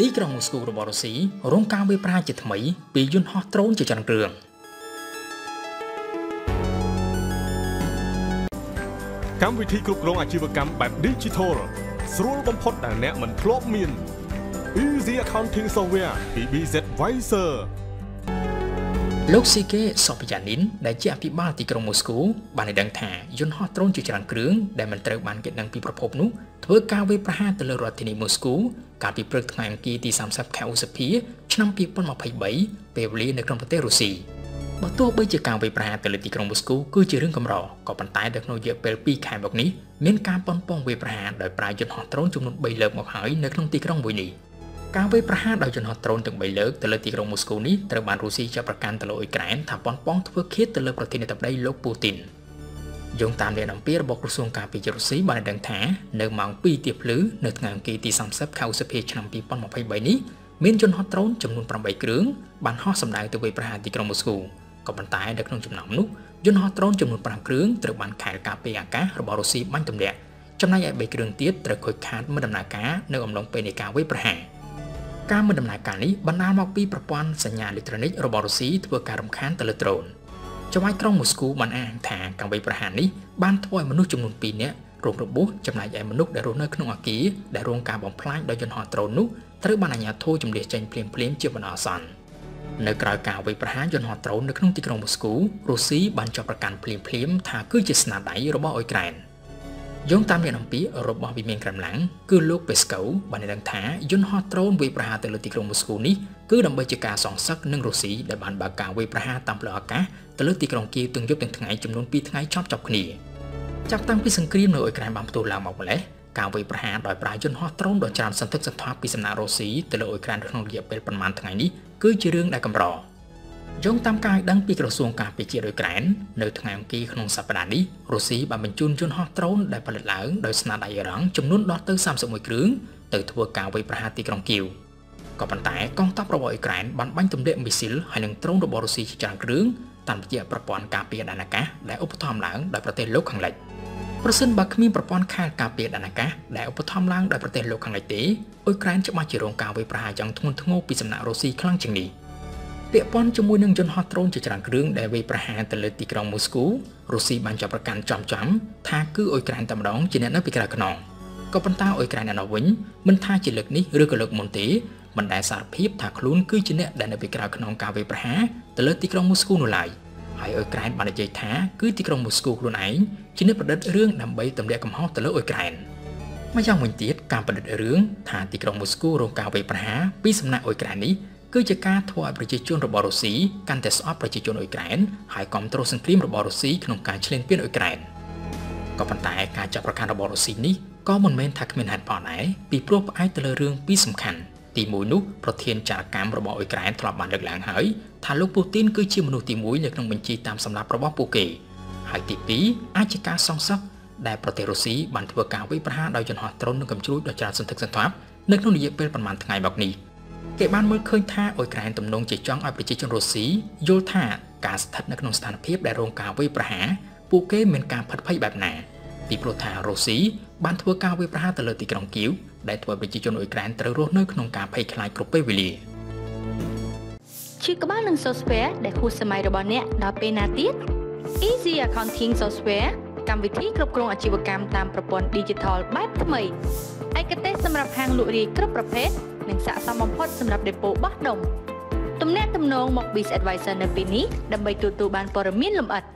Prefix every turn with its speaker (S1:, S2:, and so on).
S1: ទីក្រុងមូស្គូរបស់រុស្ស៊ីរងការវាយប្រហារជាថ្មីពីយន្តហោះដ្រូនជាច្រើនគ្រឿង
S2: កម្មវិធីគ្រប់គ្រងអាជីវកម្មបែប Digital ស្រួលបំផុតដែលអ្នកមិនធ្លាប់មាន Easy Accounting Software ពី BZ Visor
S1: លោកស៊ីកេសូបយ៉ានីនដែលជាអភិបាលទីក្រុងមូស្គូបានឲ្យដឹងថាយន្តហោះដ្រូនជាច្រើនគ្រឿងដែលមិនត្រូវបានគេដឹងពីប្រភពនោះធ្វើការវាយប្រហារទៅលើរដ្ឋធានីមូស្គូ កាលពីព្រឹកថ្ងៃអង្គារទី30ខែឧសភាឆ្នាំ2023ពេលវេលានៅក្នុងប្រទេសរុស្ស៊ីបើទោះបីជាការវាយប្រហារទៅលើទីក្រុងមូស្គូគឺជារឿងកម្រក៏ប៉ុន្តែនៅក្នុងរយៈពេល2ខែមកនេះមានការប៉ុនប៉ងវាយប្រហារដោយប្រើយន្តហោះដ្រូនចំនួន3លើកមកហើយនៅក្នុងទីក្រុងមួយនេះការវាយប្រហារដោយយន្តហោះដ្រូនទាំង3លើកទៅលើទីក្រុងមូស្គូនេះត្រូវបានរុស្ស៊ីចាប់ប្រកាន់ទៅលើអ៊ុយក្រែនថាប៉ុនប៉ងធ្វើឃាតទៅលើប្រធានាធិបតីលោកពូទីន យោងតាមអ្នកនាំពាក្យរបស់ក្រសួងការពាររុស្ស៊ីបានដឹងថានៅម៉ោង2ទៀបភ្លឺនៅថ្ងៃអង្គារទី30ខែឧសភាឆ្នាំ2023នេះមានយន្តហោះដ្រូនចំនួន8គ្រឿងបានហោះសម្ដៅទៅវាយប្រហារទីក្រុងមូស្គូក៏ប៉ុន្តែនៅក្នុងចំណោមនោះយន្តហោះដ្រូនចំនួន5គ្រឿងត្រូវបានខែលការពារអាកាសរបស់រុស្ស៊ីបាញ់ទម្លាក់ចំណែកឯ3គ្រឿងទៀតត្រូវខូចខាតមិនដំណើរការនៅអំឡុងពេលនៃការវាយប្រហារការមិនដំណើរការនេះបណ្ដាលមកពីប្រព័ន្ធសញ្ញាអេឡិចត្រូនិករបស់រុស្ស៊ីធ្វើការរំខានទៅលើដ្រូន ចៅហ្វាយក្រុងមូស្គូបានអះអាងថាការវាយប្រហារនេះបានធ្វើឲ្យមនុស្សចំនួន2នាក់រងរបួសចំណែកឯមនុស្សដែលរស់នៅក្នុងអគារដែលរងការបំផ្លាញដោយយន្តហោះដ្រូននោះត្រូវបានអាជ្ញាធរជំនះចេញភ្លាមៗជាបណ្ដោះអាសន្ននៅក្រៅការវាយប្រហារយន្តហោះដ្រូននៅក្នុងទីក្រុងមូស្គូរុស្ស៊ីបានចាប់ប្រកាន់ភ្លាមៗថាគឺជាស្នាដៃរបស់អ៊ុយក្រែនយោងតាមអ្នកនាំពាក្យរបស់វិមានក្រំឡាំងគឺលោកពេស្កូបានដឹងថាយន្តហោះដ្រូនវាយប្រហារទៅលើទីក្រុងមូស្គូនេះគឺដើម្បីជាការសងសឹកនឹងរុស្ស៊ីដែលបានបើកការវាយប្រហារតាមផ្លូវអាកាស ទៅលើទីក្រុងគៀវទាំងយប់ទាំងថ្ងៃចំនួន2ថ្ងៃជាប់ជាប់គ្នាចាប់តាំងពីសង្គ្រាមនៅអ៊ុយក្រែនបានផ្ទុះឡើងមកម្លេះការវាយប្រហារដោយប្រើយន្តហោះដ្រូនដ៏ច្រើនសន្ធឹកសន្ធាប់ពីសំណាក់រុស្ស៊ីទៅលើអ៊ុយក្រែនក្នុងរយៈពេលប្រមាណថ្ងៃនេះគឺជារឿងដែលកម្រយោងតាមការឲ្យដឹងពីក្រសួងការពារជាតិអ៊ុយក្រែននៅថ្ងៃអង្គារក្នុងសប្តាហ៍នេះរុស្ស៊ីបានបញ្ជូនយន្តហោះដ្រូនដែលផលិតឡើងដោយស្នាដៃអ៊ីរ៉ង់ចំនួនដល់ទៅ31គ្រឿងទៅធ្វើការវាយប្រហារទីក្រុងគៀវក៏ប៉ុន្តែកងទ័ពរបស់អ៊ុយក្រែនបានបាញ់ទម្លាក់មីស៊ីលហើយនឹងដ្រូនរបស់រុស្ស៊ីជាច្រើនគ្រឿង តាមរយៈប្រព័ន្ធការពារដែនអាកាសដែលឧបត្ថម្ភឡើងដោយប្រទេសលោកខាងលិចប្រសិនបើគ្មានប្រព័ន្ធខែលការពារដែនអាកាសដែលឧបត្ថម្ភឡើងដោយប្រទេសលោកខាងលិចទេអ៊ុយក្រែនច្បាស់ជារងការវាយប្រហារយ៉ាងធ្ងន់ធ្ងរពីសំណាក់រុស្ស៊ីខ្លាំងជាងនេះ។ពាក់ព័ន្ធជាមួយនឹងយន្តហោះដ្រូនជាច្រើនគ្រឿងដែលវាយប្រហារទៅលើទីក្រុងមូស្គូរុស្ស៊ីបានចាប់ប្រកាន់ចំចំថាគឺអ៊ុយក្រែនតែម្ដងជាអ្នកនៅពីក្រៅខ្នងក៏ប៉ុន្តែអ៊ុយក្រែនឯណោះវិញមិនថាជាលើកនេះឬក៏លើកមុនទេ មិនដែលសារភាពថាខ្លួនគឺជាអ្នកដែលនៅពីក្រៅខ្នងការវាយប្រហារទៅលើទីក្រុងមូស្គូនោះឡើយហើយអ៊ុយក្រែនបាននិយាយថាគឺទីក្រុងមូស្គូខ្លួនឯងជាអ្នកប្រឌិតរឿងដើម្បីទម្លាក់កំហុសទៅលើអ៊ុយក្រែនមកយ៉ាងវិញទៀតការប្រឌិតរឿងថាទីក្រុងមូស្គូរងការវាយប្រហារពីសំណាក់អ៊ុយក្រែននេះគឺជាការធ្វើឲ្យប្រជាជនរបស់រុស្ស៊ីកាន់តែស្អប់ប្រជាជនអ៊ុយក្រែនហើយគ្រប់គ្រងសង្គ្រាមរបស់រុស្ស៊ីក្នុងការឈ្លានពានអ៊ុយក្រែនក៏ប៉ុន្តែការចាប់ប្រកាន់របស់រុស្ស៊ីនេះក៏មិនមែនថាគ្មានហេតុផលដែរពីព្រោះផ្អែកទៅលើរឿងពីរសំខាន់ ទី1នោះប្រធានចារកម្មរបស់អ៊ុយក្រែនធ្លាប់បានលើកឡើងហើយថាលោកពូទីនគឺជាមនុស្សទី1នៅក្នុងបញ្ជីតាមសម្រាប់របស់ពួកគេហើយទី2អាចជាការសងសឹកដែលប្រទេសរុស្ស៊ីបានធ្វើការវាយប្រហារដោយយន្តហោះដ្រូននិងកំជ្រួចដ៏ច្រើនសន្ធឹកសន្ធាប់នៅក្នុងរយៈពេលប្រមាណថ្ងៃមកនេះគេបានមើលឃើញថាអ៊ុយក្រែនទំនងជាចង់ឲ្យប្រជាជនរុស្ស៊ីយល់ថាការស្ថិតនៅក្នុងស្ថានភាពដែលរងការវាយប្រហារពួកគេមានការផិតភ័យបែបណាពីព្រោះថារុស្ស៊ីបានធ្វើការវាយប្រហារទៅលើទីក្រុងគៀវ ដែលធ្វើឲ្យប្រជាជនអ៊ុយក្រែនត្រូវរស់នៅក្នុងការភ័យខ្លាចគ្រប់ពេលវេលា
S3: ជាក្បាលនឹង software ដែលហួសសម័យរបស់អ្នកដល់ពេលណាទៀត Easy Accounting Software កម្មវិធីគ្រប់គ្រងអាជីវកម្មតាមប្រព័ន្ធ Digital បែបថ្មីឯកទេសសម្រាប់ហាងលក់រាយគ្រប់ប្រភេទនិងស័ក្តិសមបំផុតសម្រាប់ដេប៉ូបោះដុំទំនាក់ទំនងមក Biz Advisor នៅពេលនេះដើម្បីទទួលបានព័ត៌មានលម្អិត។